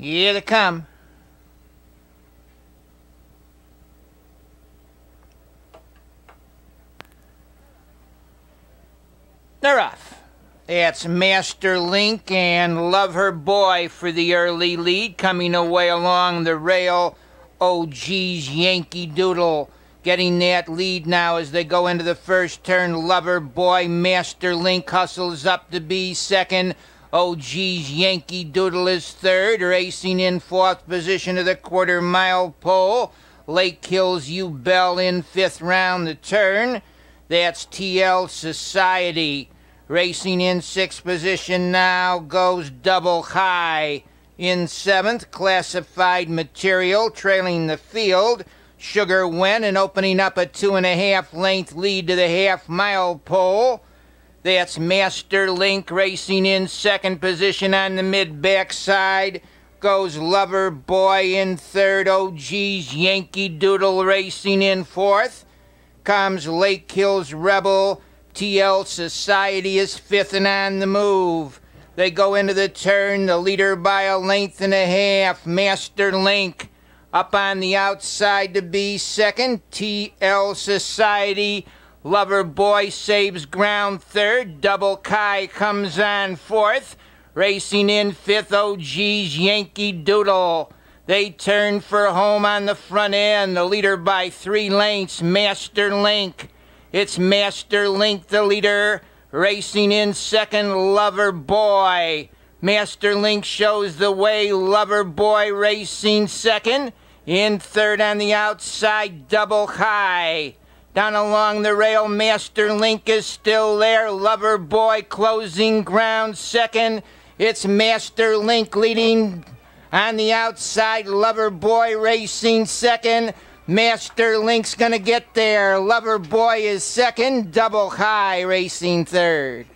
Here they come. They're off. That's Master Link and Lover Boy for the early lead, coming away along the rail. Oh, geez, Yankee Doodle getting that lead now as they go into the first turn. Lover Boy, Master Link hustles up to be second. Geez, Yankee Doodle is third, racing in fourth position of the quarter mile pole. Lake Hills Rebel in fifth round the turn. That's TL Society. Racing in sixth position now goes double high. In seventh, classified material trailing the field. Sugar went and opening up a two and a half length lead to the half mile pole. That's Master Link racing in second position on the mid backside. Goes Lover Boy in third. Geez, Yankee Doodle racing in fourth. Comes Lake Hills Rebel. TL Society is fifth and on the move. They go into the turn, the leader by a length and a half. Master Link up on the outside to be second. TL Society. Lover Boy saves ground third. Double High comes on fourth. Racing in fifth, OG's Yankee Doodle. They turn for home on the front end. The leader by three lengths, Master Link. It's Master Link, the leader, racing in second, Lover Boy. Master Link shows the way, Lover Boy racing second. In third on the outside, Double High. Down along the rail, Master Link is still there. Lover Boy closing ground second. It's Master Link leading on the outside. Lover Boy racing second. Master Link's gonna get there. Lover Boy is second. Double High racing third.